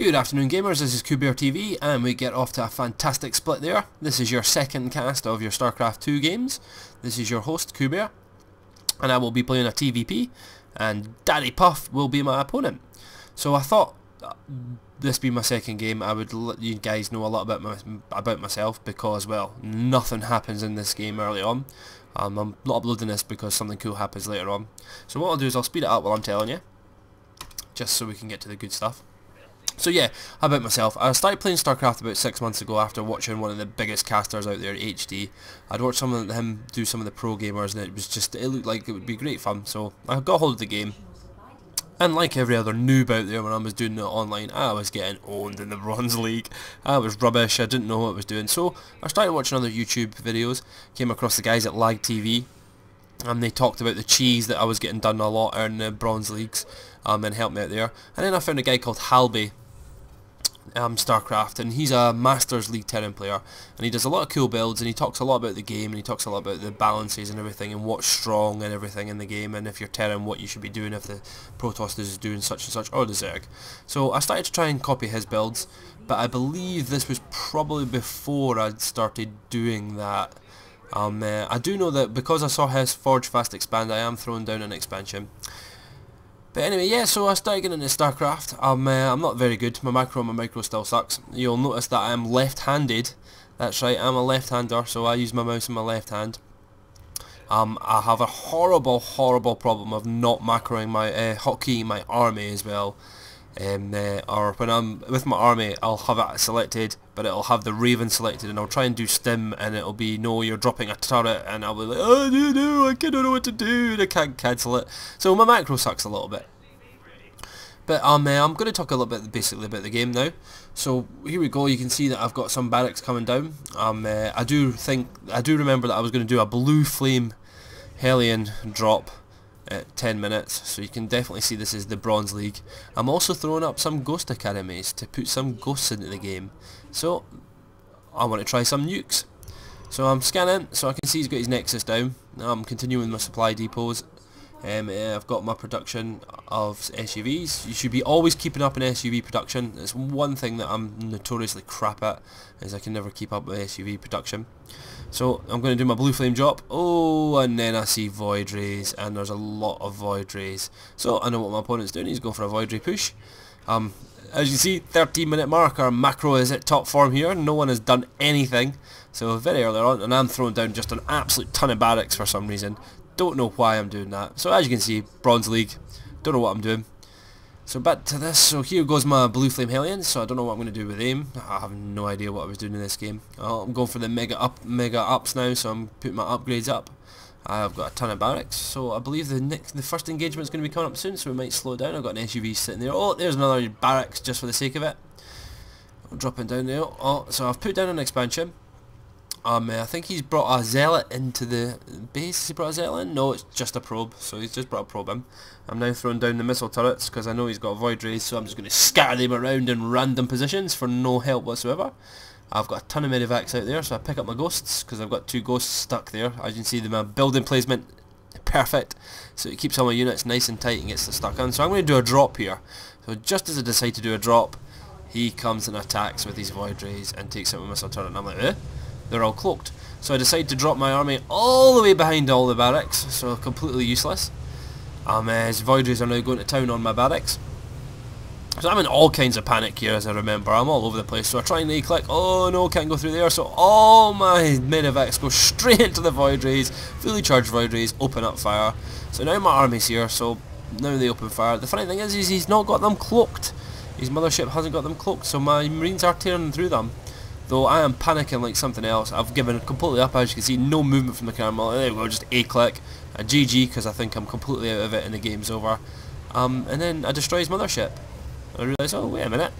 Good afternoon gamers, this is Cawbeer TV and we get off to a fantastic split there. This is your second cast of your StarCraft 2 games. This is your host Cawbeer and I will be playing a TVP and Daddy Puff will be my opponent. So I thought uh, this being my second game I would let you guys know a lot about, my, about myself because well nothing happens in this game early on. Um, I'm not uploading this because something cool happens later on. So what I'll do is I'll speed it up while I'm telling you just so we can get to the good stuff. So yeah, about myself? I started playing StarCraft about six months ago after watching one of the biggest casters out there, HD. I'd watched some of him do some of the pro gamers and it was just, it looked like it would be great fun. So I got hold of the game. And like every other noob out there when I was doing it online, I was getting owned in the Bronze League. I was rubbish, I didn't know what I was doing. So I started watching other YouTube videos, came across the guys at Lag TV, and they talked about the cheese that I was getting done a lot in the Bronze Leagues, um, and helped me out there. And then I found a guy called Halby, um, StarCraft and he's a Masters League Terran player and he does a lot of cool builds and he talks a lot about the game and he talks a lot about the balances and everything and what's strong and everything in the game and if you're Terran what you should be doing if the Protoss is doing such and such or the Zerg. So I started to try and copy his builds but I believe this was probably before I'd started doing that. Um, uh, I do know that because I saw his Forge Fast expand I am throwing down an expansion but anyway, yeah, so I started getting into StarCraft. I'm, uh, I'm not very good. My macro my micro still sucks. You'll notice that I'm left-handed. That's right, I'm a left-hander, so I use my mouse in my left hand. Um, I have a horrible, horrible problem of not macroing my uh, hotkey, my army as well um, uh, or when I'm with my army I'll have it selected but it'll have the Raven selected and I'll try and do stim and it'll be no you're dropping a turret and I'll be like oh no no I don't know what to do and I can't cancel it. So my macro sucks a little bit. But um, uh, I'm going to talk a little bit basically about the game now. So here we go you can see that I've got some barracks coming down. Um, uh, I do think I do remember that I was going to do a blue flame Hellion drop at 10 minutes so you can definitely see this is the Bronze League. I'm also throwing up some Ghost Academies to put some ghosts into the game so I want to try some nukes. So I'm scanning so I can see he's got his Nexus down. I'm continuing my supply depots. Um, I've got my production of SCVs. You should be always keeping up an SCV production. It's one thing that I'm notoriously crap at, is I can never keep up with SCV production. So I'm going to do my blue flame drop. Oh, and then I see void rays, and there's a lot of void rays. So I know what my opponent's doing. He's going for a void ray push. Um, as you see, 13 minute mark. Our macro is at top form here. No one has done anything. So very early on, and I'm throwing down just an absolute ton of barracks for some reason. Don't know why I'm doing that. So as you can see, Bronze League. Don't know what I'm doing. So back to this, so here goes my Blue Flame Hellions, so I don't know what I'm going to do with them. I have no idea what I was doing in this game. Oh, I'm going for the mega up, mega ups now, so I'm putting my upgrades up. I've got a ton of barracks, so I believe the next, the first engagement is going to be coming up soon, so we might slow down. I've got an SCV sitting there. Oh, there's another barracks just for the sake of it. I'm dropping down there. Oh, so I've put down an expansion. Um, I think he's brought a zealot into the base. He brought a zealot in? No, it's just a probe. So he's just brought a probe in. I'm now throwing down the missile turrets because I know he's got void rays. So I'm just going to scatter them around in random positions for no help whatsoever. I've got a ton of medivacs out there, so I pick up my ghosts because I've got two ghosts stuck there. As you can see, my building placement perfect. So it keeps all my units nice and tight and gets them stuck in. So I'm going to do a drop here. So just as I decide to do a drop, he comes and attacks with these void rays and takes out my missile turret. And I'm like, eh? They're all cloaked. So I decide to drop my army all the way behind all the barracks, so completely useless. Um, as Voiders are now going to town on my barracks. So I'm in all kinds of panic here as I remember, I'm all over the place, so I try and click, oh no, can't go through there, so all my medivacs go straight into the Void Rays, fully charged Void Rays, open up fire. So now my army's here, so now they open fire. The funny thing is, is he's not got them cloaked. His mothership hasn't got them cloaked, so my marines are tearing through them. Though I am panicking like something else. I've given completely up as you can see. No movement from the camera. There we go. Just a click. A GG because I think I'm completely out of it and the game's over. Um, and then I destroy his mothership. I realise, oh wait a minute.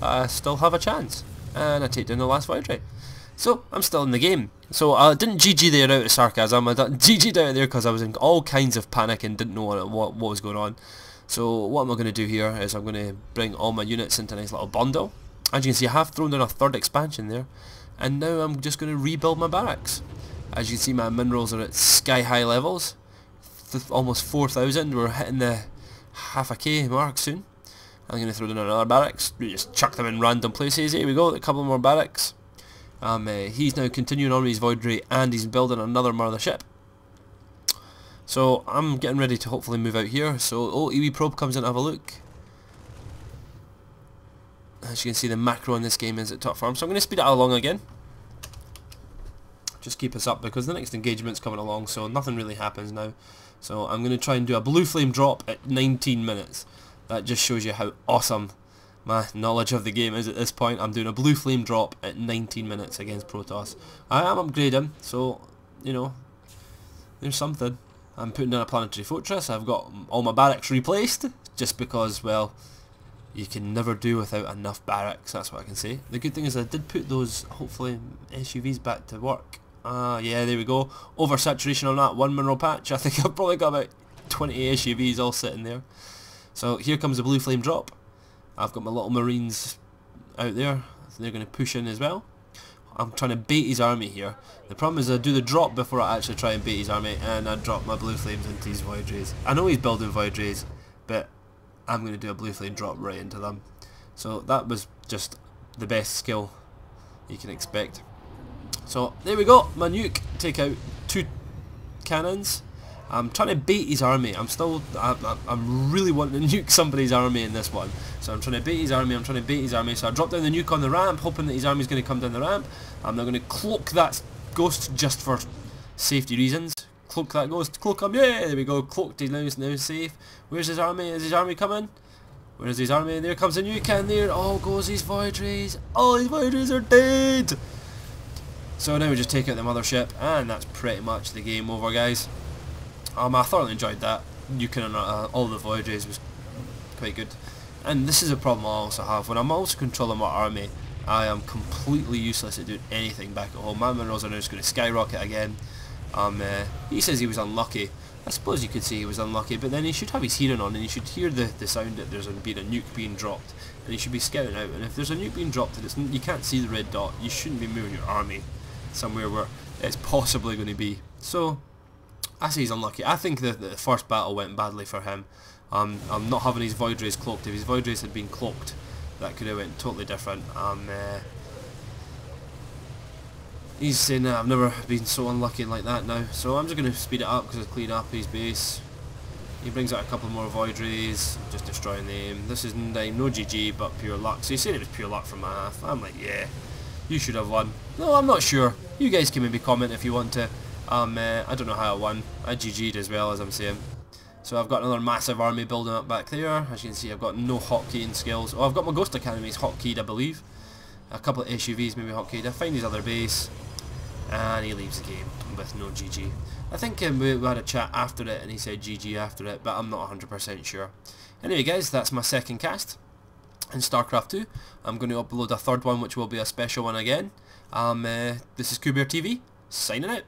I still have a chance. And I take down the last ray. So, I'm still in the game. So, I didn't GG there out of sarcasm. I GG'd out there because I was in all kinds of panic and didn't know what, what, what was going on. So, what am I going to do here is I'm going to bring all my units into a nice little bundle. As you can see, I have thrown down a third expansion there. And now I'm just going to rebuild my barracks. As you can see, my minerals are at sky-high levels. Almost 4,000. We're hitting the half a K mark soon. I'm going to throw down another barracks. We just chuck them in random places. Here we go, a couple more barracks. Um, uh, he's now continuing on with his Void and he's building another mothership. So I'm getting ready to hopefully move out here. So oh, EV Probe comes in to have a look. As you can see the macro in this game is at top farm. So I'm going to speed it along again. Just keep us up because the next engagement's coming along so nothing really happens now. So I'm going to try and do a blue flame drop at 19 minutes. That just shows you how awesome my knowledge of the game is at this point. I'm doing a blue flame drop at 19 minutes against Protoss. I am upgrading, so, you know, there's something. I'm putting in a planetary fortress. I've got all my barracks replaced, just because, well, you can never do without enough barracks, that's what I can say. The good thing is I did put those, hopefully, SCVs back to work. Ah, uh, yeah, there we go. Oversaturation on that one mineral patch. I think I've probably got about 20 SCVs all sitting there. So here comes the blue flame drop. I've got my little marines out there. So they're going to push in as well. I'm trying to bait his army here. The problem is I do the drop before I actually try and bait his army and I drop my blue flames into his void rays. I know he's building void rays, I'm going to do a blue flame drop right into them. So that was just the best skill you can expect. So there we go, my nuke, take out two cannons I'm trying to bait his army. I'm still, I, am really wanting to nuke somebody's army in this one. So I'm trying to bait his army, I'm trying to bait his army. So I drop down the nuke on the ramp, hoping that his army's going to come down the ramp. I'm now going to cloak that ghost just for safety reasons. Cloak that ghost, cloak him, yeah, there we go, cloaked, he's now, now safe. Where's his army? Is his army coming? Where's his army? And There comes a new can there, oh goes his rays. All his rays are dead! So now we just take out the mothership, and that's pretty much the game over, guys. Um, I thoroughly enjoyed that. You can uh, all the voyages was quite good. And this is a problem I also have. When I'm also controlling my army, I am completely useless at doing anything back at home. My minerals are now just going to skyrocket again. Um, uh, he says he was unlucky. I suppose you could say he was unlucky, but then he should have his hearing on and he should hear the, the sound that there's been a nuke being dropped. And he should be scouting out. And if there's a nuke being dropped and it's, you can't see the red dot, you shouldn't be moving your army somewhere where it's possibly going to be. So, I say he's unlucky. I think the, the first battle went badly for him. Um, I'm not having his Void Rays cloaked. If his Void Rays had been cloaked, that could have went totally different. Um, uh, he's saying that I've never been so unlucky like that now. So I'm just going to speed it up because I've cleaned up his base. He brings out a couple more Void Rays, just destroying them. This is no GG, but pure luck. So he said it was pure luck from my half. I'm like, yeah, you should have won. No, I'm not sure. You guys can maybe comment if you want to. Um, uh, I don't know how I won. I GG'd as well as I'm saying. So I've got another massive army building up back there. As you can see, I've got no hotkeying skills. Oh, I've got my Ghost Academies hotkeyed, I believe. A couple of SCVs maybe hotkeyed. I find his other base. And he leaves the game with no GG. I think um, we, had a chat after it and he said GG after it, but I'm not 100% sure. Anyway guys, that's my second cast in StarCraft 2. I'm going to upload a third one which will be a special one again. Um, uh, this is Cawbeer TV, signing out.